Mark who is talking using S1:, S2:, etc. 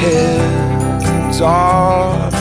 S1: kids are